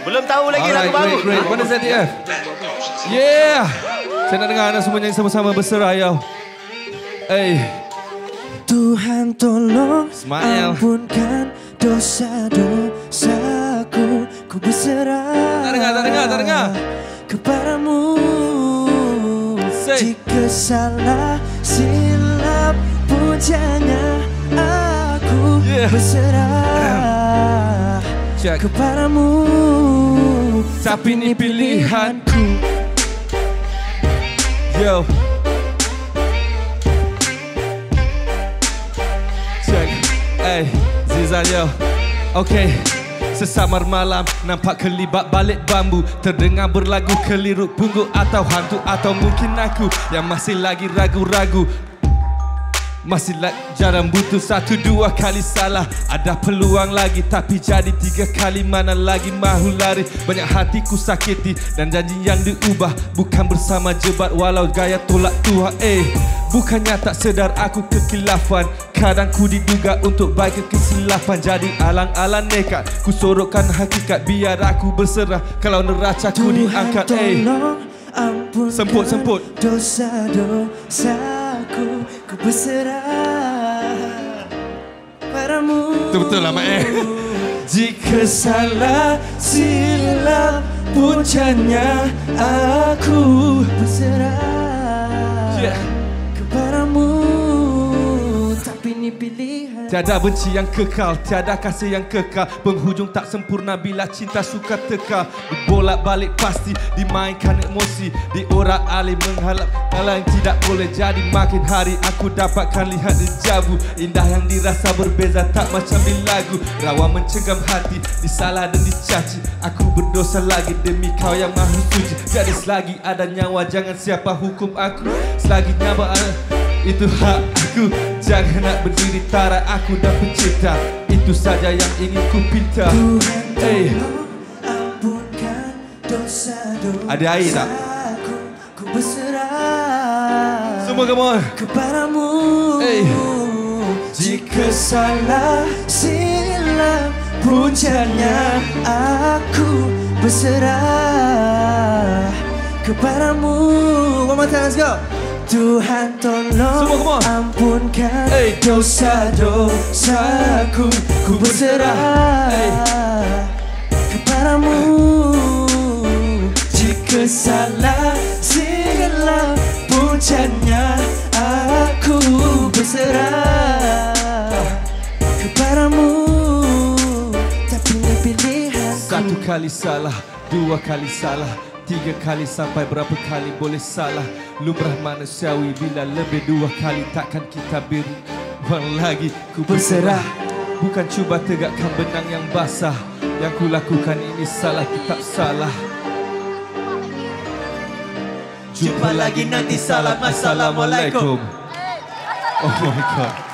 Belum tahu lagi lagu Alright, baru. great, great. Mana ZTF? Yeah. Saya nak dengar anda semua nyanyi sama-sama berserah, Hey. Tuhan tolong Ismail. ampunkan dosa-dosaku Ku berserah Tak dengar, tak dengar, tak dengar. Kepadamu Say. Jika salah silap pujiannya Aku Yeah. berserah Check. Kepadamu Tapi ni pilihanku. Yo. Check. Hey, Zizan yo. Okay. Sesamar malam nampak kelibat balik bambu Terdengar berlagu keliru pungguk atau hantu Atau mungkin aku yang masih lagi ragu-ragu Masih lagi jarang butuh satu dua kali salah. Ada peluang lagi tapi jadi tiga kali. Mana lagi mahu lari? Banyak hatiku sakiti dan janji yang diubah. Bukan bersama jebat walau gaya tolak tua Eh. Bukannya tak sedar aku kekilafan. Kadang ku diduga untuk baik kesilapan. Jadi alang-alang nekat Ku sorokkan hakikat. Biar aku berserah Kalau neraca ku diangkat Eh. tolong ampunkan Semput, semput. Dosa-dosaku Ku berserah Padamu. Betul-betul lah Mak eh. Jika salah silap puncanya Aku berserah. Yeah. Pilihan. Tiada benci yang kekal Tiada kasih yang kekal. Penghujung tak sempurna Bila cinta suka teka Bolak balik pasti Dimainkan emosi. Diorak alih menghalap Hal yang tidak boleh jadi. Makin hari aku dapatkan lihat dejavu. Indah yang dirasa berbeza Tak macam di lagu. Rawa mencengkam hati Disalah dan dicaci. Aku berdosa lagi Demi kau yang maha suci. Jadi selagi ada nyawa Jangan siapa hukum aku. Selagi nyawa ada itu hak aku. Jangan nak berdiri tara aku dan pencipta. Itu saja yang ingin ku pinta. Tuhan Eh. tolong ampunkan dosa-dosa Ada air tak? Ku, ku berserah Semua come on Kepadamu. Eh. Jika salah silap puncanya. Aku berserah Kepadamu. One more time, let's go Tuhan tolong ampunkan dosa-dosaku. Ku berserah. Kepadamu. Jika salah silap puncanya Aku berserah Kepadamu. Tapi ni pilihanku Satu kali salah Dua kali salah Tiga kali sampai berapa kali boleh salah Lumrah manusiawi? Bila lebih dua kali Takkan kita beri Uang lagi. Ku berserah. Bukan cuba tegakkan benang yang basah. Yang ku lakukan ini salah kitab salah. Jumpa lagi nanti. Salam. Assalamualaikum. Oh my god